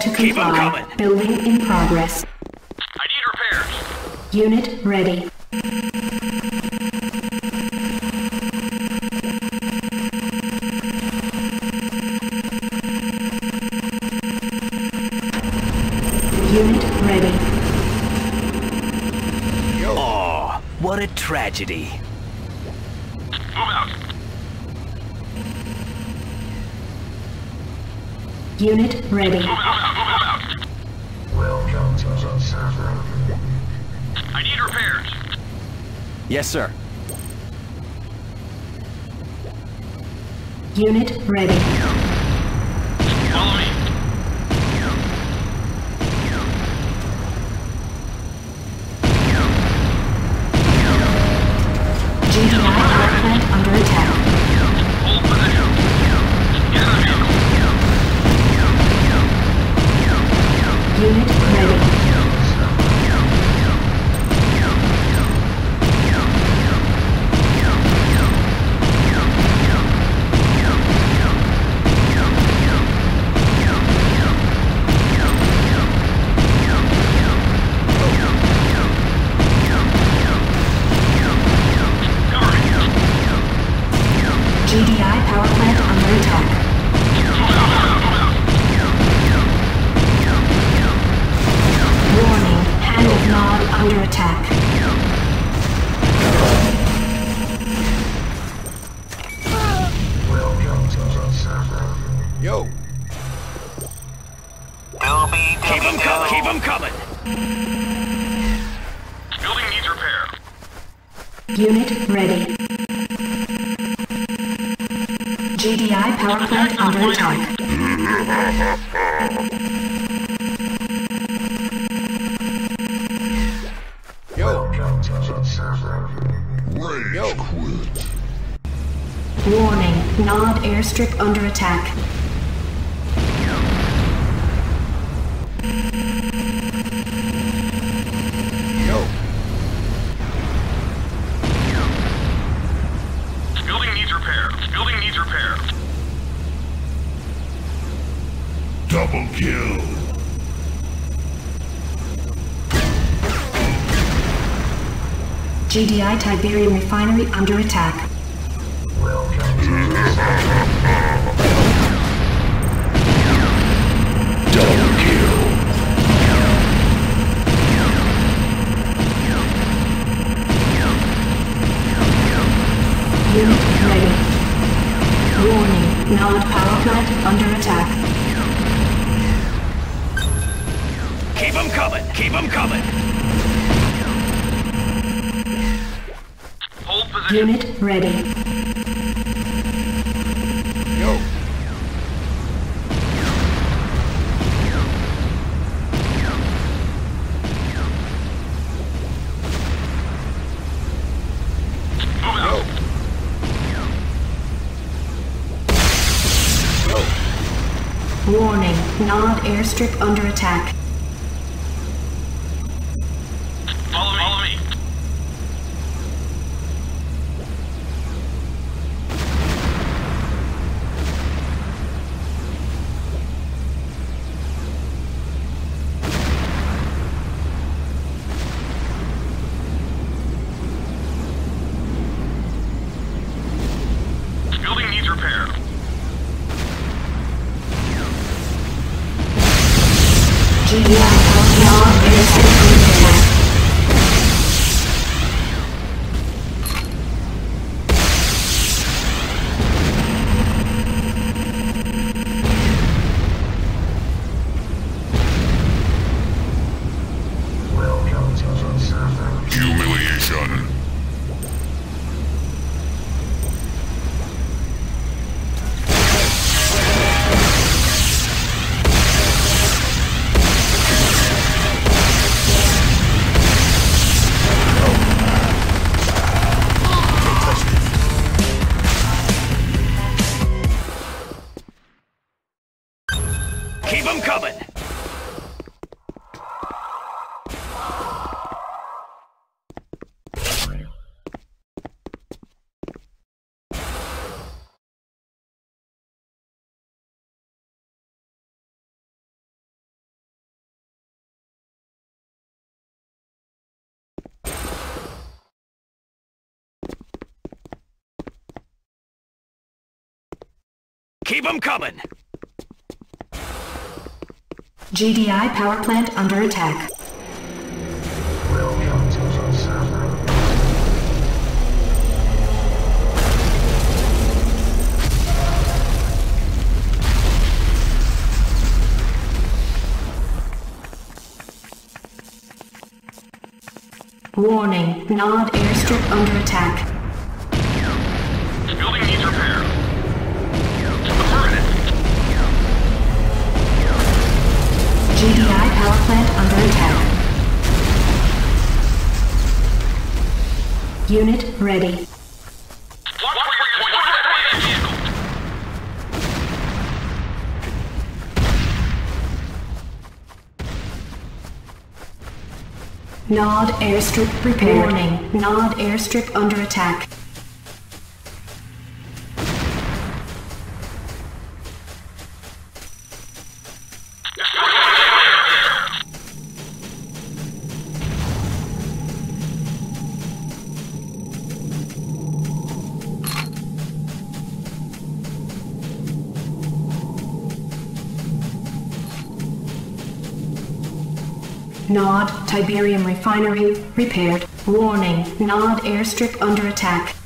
to Keep 'em comply. coming. Building in progress. I need repairs. Unit ready. Unit ready. Oh, what a tragedy. Unit ready. Move out. Move out. Welcome to the server. I need repairs. Yes, sir. Unit ready. Follow me. Unit ready. GDI power plant under attack. yo, Welcome to the server. Rage Yo. Warning, Nod airstrip under attack. GDI Tiberium refinery under attack. Kill. Unit ready. Warning, power plant under attack. Keep them coming. Keep them coming. Unit ready. Yo, Move out. Warning, Nod airstrip under attack. Keep them coming. Keep them coming. GDI power plant under attack. Warning, Nod airstrip under attack. Power plant under attack. Unit ready. Watch where you're watch that vehicle. Nod airstrip prepared. Warning, Nod airstrip under attack. Nod Tiberium refinery repaired. Warning, Nod airstrip under attack.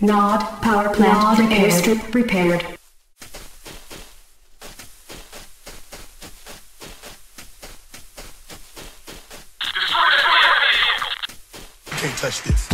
Nod power plant Nod airstrip repaired. Can't touch this.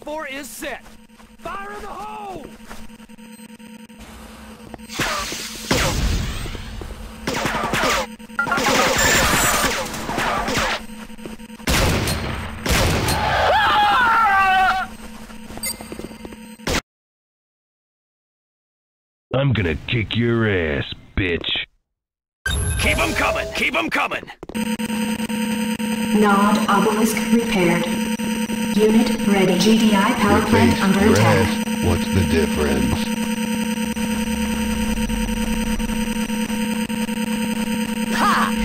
Affirmative. C4 is set. Fire in the hole! I'm gonna kick your ass, bitch. Keep them coming. Keep them coming. Nod obelisk repaired. Unit ready. GDI power plant under attack. What's the difference?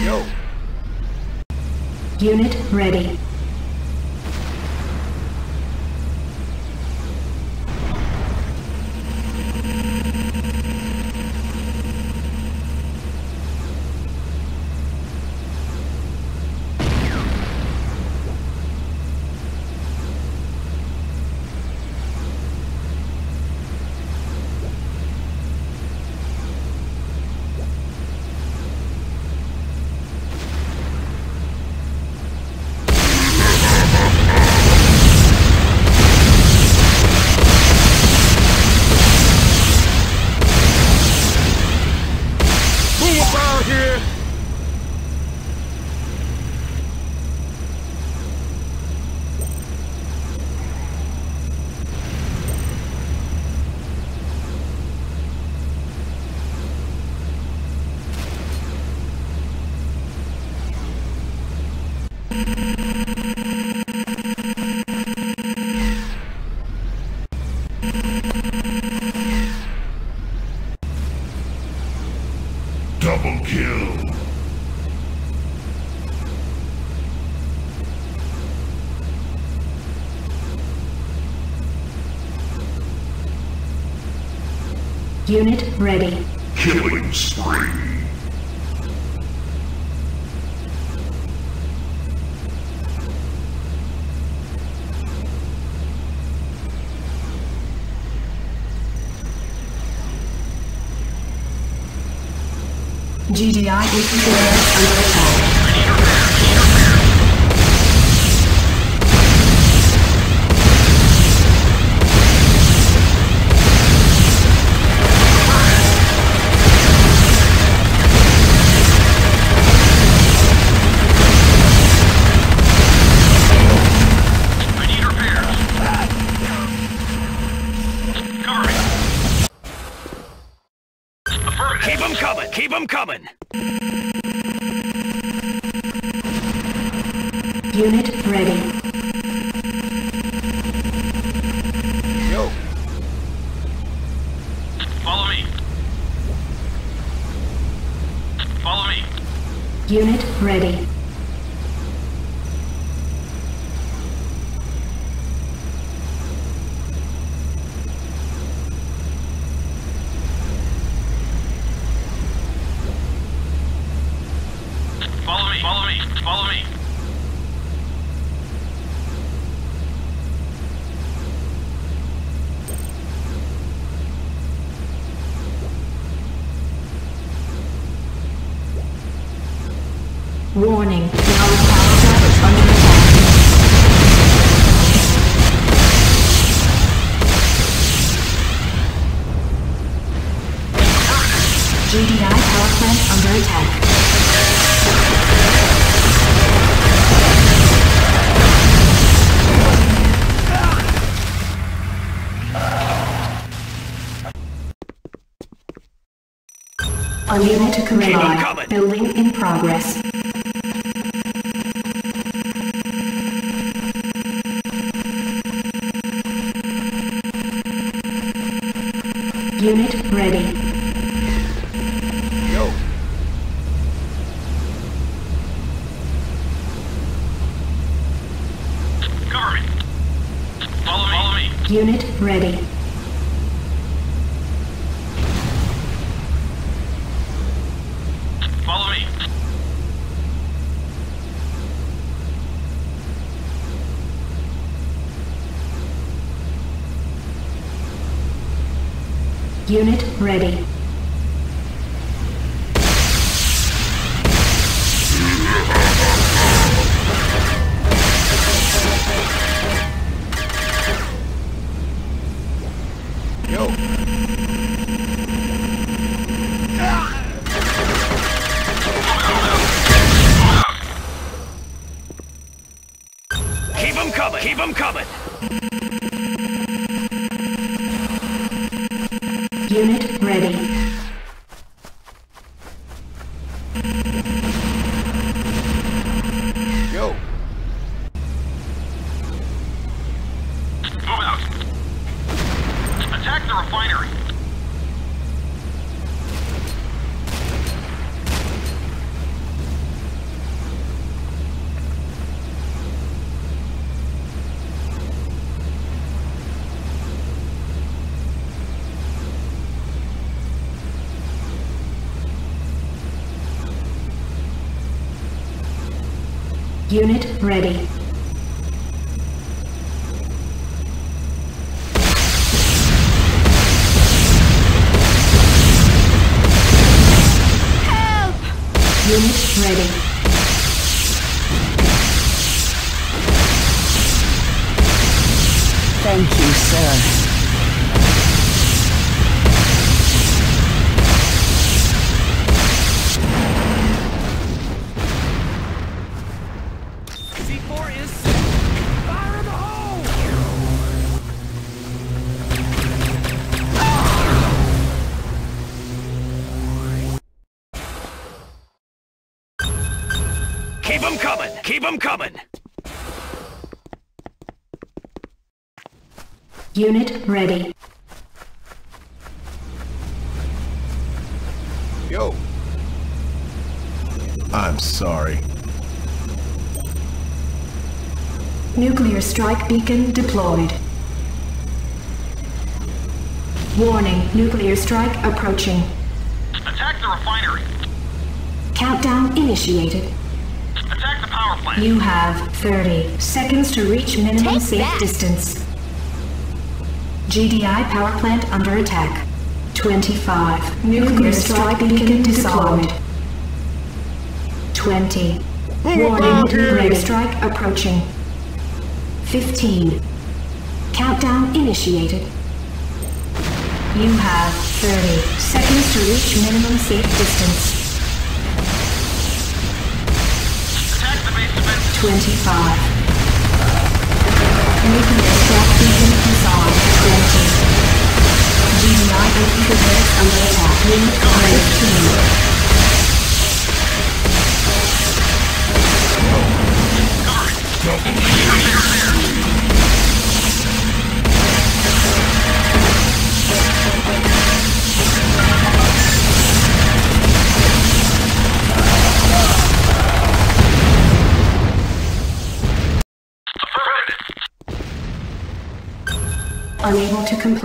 Yo, Unit ready. Double kill. Unit ready. Killing spree. GDI interference under attack. Affirmative. Keep 'em coming. Keep 'em coming. Unit ready. Yo. Follow me. Follow me. Unit ready. Unit to comply. coming. Building in progress. Unit ready. Yo. Cover me. Follow me. Follow me. Unit ready. Follow me. Unit ready. Unit ready. Yo. Move out. Attack the refinery. Unit ready. Unit ready. Thank you, sir. Keep 'em coming! Keep 'em coming! Unit ready. Yo. I'm sorry. Nuclear strike beacon deployed. Warning, nuclear strike approaching. Attack the refinery. Countdown initiated. Attack the power plant. You have 30 seconds to reach minimum Take safe that. distance. GDI power plant under attack. 25. Nuclear strike beacon deployed. 20. Warning, nuclear strike approaching. 15. Countdown initiated. You have 30 seconds to reach minimum safe distance. 25. Nuclear strike beacon disarmed. 20. GDI infantry under attack.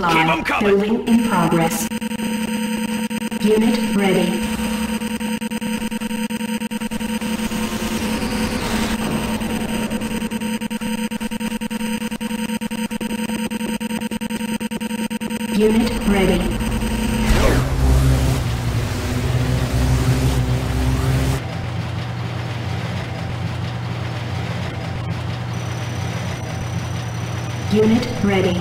Unable to comply. Coming. Building in progress. Unit ready. Unit ready. Unit ready.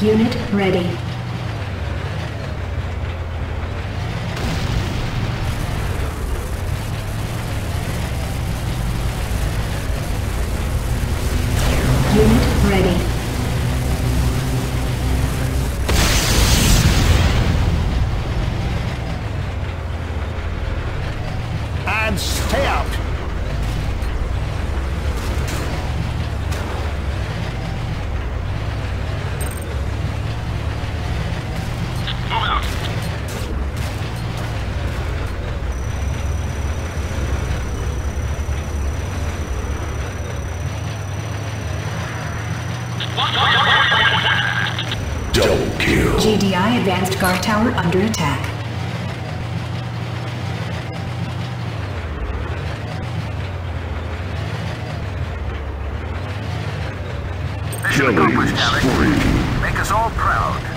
Unit ready. Unit ready. And stay out! Move out. Double kill. GDI advanced guard tower under attack. Killing spree. Make us all proud.